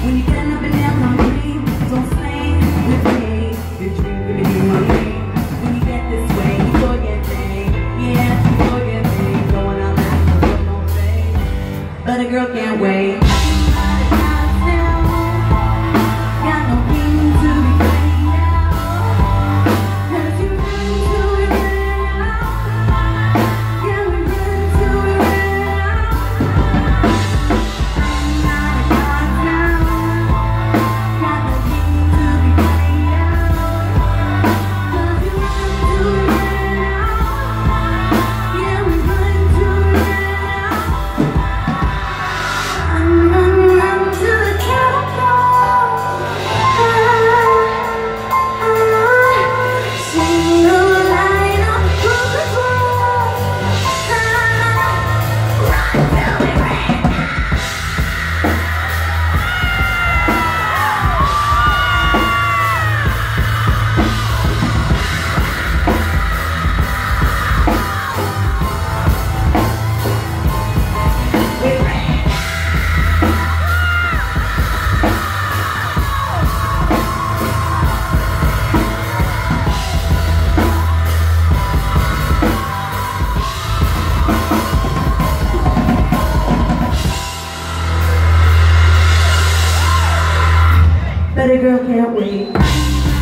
When you Pretty girl can't wait.